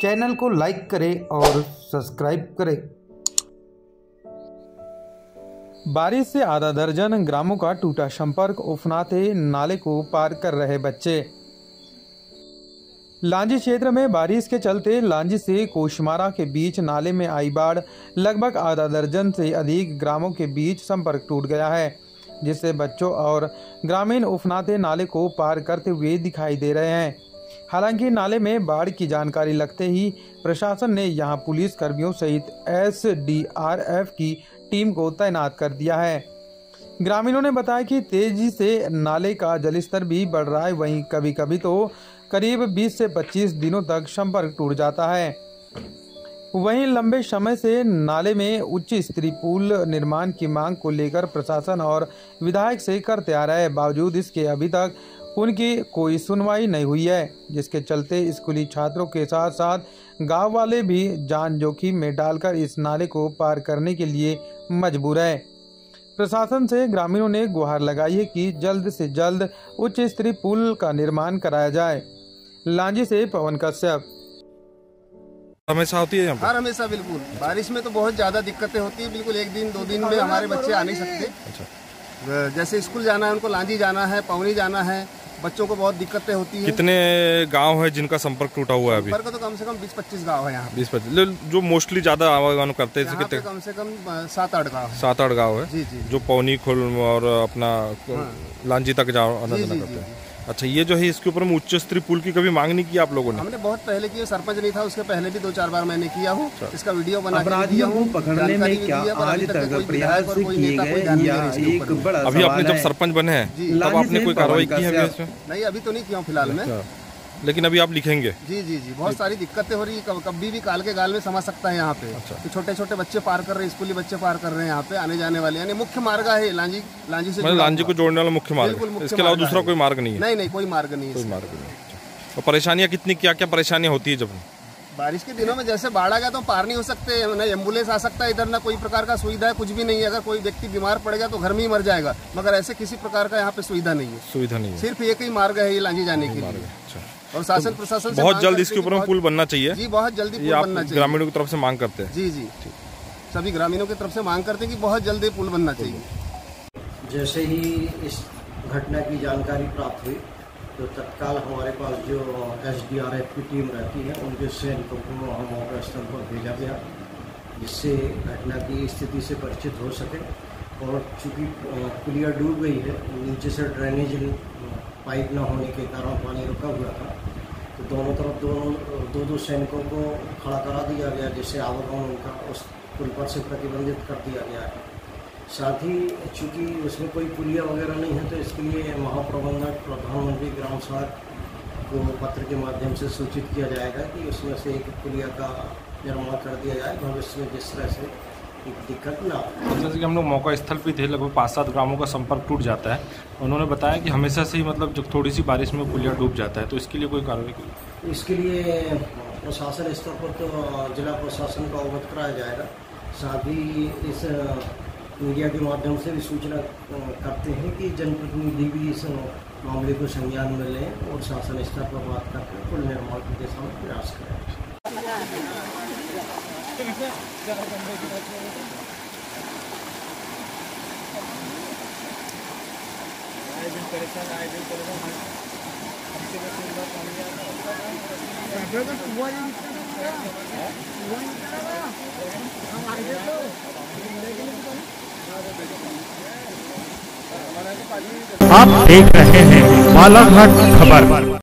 Channel को like करें और सब्सक्राइब करें। बारिश से आधा दर्जन ग्रामों का टूटा संपर्क, उफनाते नाले को पार कर रहे बच्चे। लांजी क्षेत्र में बारिश के चलते लांजी से कोशमारा के बीच नाले में आई बाढ़, लगभग आधा दर्जन से अधिक ग्रामों के बीच संपर्क टूट गया है, जिससे बच्चों और ग्रामीण उफनाते नाले को पार करते हुए दिखाई दे रहे हैं। हालाँकि नाले में बाढ़ की जानकारी लगते ही प्रशासन ने यहाँ पुलिस कर्मियों सहित एसडीआरएफ की टीम को तैनात कर दिया है। ग्रामीणों ने बताया कि तेज़ी से नाले का जलस्तर भी बढ़ रहा है। वहीं कभी कभी तो करीब 20 से 25 दिनों तक संपर्क टूट जाता है। वहीं लंबे समय से नाले में उच्च स्तरीय पुल निर्माण की मांग को लेकर प्रशासन और विधायक से करते आ रहे बावजूद इसके अभी तक उनकी कोई सुनवाई नहीं हुई है जिसके चलते स्कूली छात्रों के साथ साथ गाँव वाले भी जान जोखिम में डालकर इस नाले को पार करने के लिए मजबूर है। प्रशासन से ग्रामीणों ने गुहार लगाई है कि जल्द से जल्द उच्च स्तरीय पुल का निर्माण कराया जाए। लांजी से पवन कश्यप। हमेशा होती है यहाँ हर हमेशा बिल्कुल। बारिश में तो बहुत ज़्यादा दिक्कतें होती है बिल्कुल एक दिन दो दिन में हमारे बच्चे आ नहीं सकते। अच्छा। जैसे स्कूल जाना है उनको लांजी जाना है पवनी जाना है बच्चों को बहुत दिक्कतें होती है। कितने गाँव है जिनका संपर्क टूटा हुआ है अभी? तो कम से कम बीस पच्चीस गाँव है यहाँ बीस पच्चीस। जो मोस्टली ज़्यादा आवागमन करते हैं कितने? कम से कम सात आठ गाँव सात आठ गाँव है? जी जी। जो पौनी खुल और अपना लांजी तक जाओ जाना करते हैं अच्छा ये जो है इसके ऊपर में उच्च स्तरीय पुल की कभी मांग नहीं की आप लोगों ने? हमने बहुत पहले की सरपंच नहीं था उसके पहले भी दो चार बार मैंने किया हूँ। इसका वीडियो बना के दिया हूँ पकड़ने में क्या है, आज अभी तक प्रयास किए गए या एक बड़ा अभी आपने जब सरपंच बने हैं तब आपने कोई कार्रवाई की है अभी नहीं अभी तो नहीं किया फ़िलहाल में। अच्छा। लेकिन अभी आप लिखेंगे? जी जी जी। बहुत सारी दिक्कतें हो रही है। कभी कभी भी काल के गाल में समा सकता है यहाँ पे अच्छा। तो छोटे छोटे बच्चे पार कर रहे हैं स्कूली बच्चे पार कर रहे हैं यहाँ पे आने जाने वाले। यानी मुख्य मार्ग है लांजी लांजी से मतलब लांजी को जोड़ने वाला मुख्य मार्ग है। इसके अलावा दूसरा कोई मार्ग नहीं है? नहीं नहीं कोई मार्ग नहीं है परेशानियाँ मार्ग नहीं है। तो कितनी क्या क्या परेशानियाँ होती है जब? बारिश के दिनों में जैसे बाढ़ आ गया तो पार नहीं हो सकते ना एंबुलेंस आ सकता है इधर ना कोई प्रकार का सुविधा है कुछ भी नहीं है। अगर कोई व्यक्ति बीमार पड़ेगा तो घर में ही मर जाएगा मगर ऐसे किसी प्रकार का यहाँ पे सुविधा नहीं है। सुविधा नहीं है। सिर्फ़ एक ही मार्ग है ये लांजी जाने के लिए। अच्छा। और शासन प्रशासन से बहुत जल्द इसके ऊपर पुल बनना चाहिए। बहुत- जी बहुत जल्दी पुल बनना चाहिए। ग्रामीणों की तरफ़ से मांग करते हैं? जी जी। सभी ग्रामीणों की तरफ़ से मांग करते हैं कि बहुत जल्दी पुल बनना चाहिए। जैसे ही इस घटना की जानकारी प्राप्त हुई तो तत्काल हमारे पास जो एस की टीम रहती है, उनके सैनिकों को हम मौका स्थल पर भेजा गया, जिससे घटना की स्थिति से परिचित हो सके। और चूँकि पुलिया डूब गई है, नीचे से ड्रेनेज पाइप ना होने के कारण पानी रुका हुआ था तो दोनों तरफ़ दोनों, दो दो सैनिकों को खड़ा करा दिया गया, जिससे आवागमन उनका उस पुल पर से प्रतिबंधित कर दिया गया है। साथ ही चूँकि उसमें कोई पुलिया वगैरह नहीं है तो इसके लिए महाप्रबंधक प्रधानमंत्री ग्राम सड़क को पत्र के माध्यम से सूचित किया जाएगा कि उसमें से एक पुलिया का निर्माण कर दिया जाए भविष्य में जिस तरह से एक दिक्कत ना हो। जैसे कि हम लोग मौका स्थल पे थे लगभग पाँच सात ग्रामों का संपर्क टूट जाता है। उन्होंने बताया कि हमेशा से ही मतलब जब थोड़ी सी बारिश में पुलिया डूब जाता है तो इसके लिए कोई कार्रवाई की इसके लिए प्रशासन स्तर पर तो जिला प्रशासन को अवगत कराया जाएगा। साथ ही इस मीडिया के माध्यम से भी सूचना करते हैं कि जनप्रतिनिधि भी इस मामले को संज्ञान में लें और शासन स्तर पर बात करके पुल निर्माण की दिशा में प्रयास करें। आप देख रहे हैं बालाघाट खबर।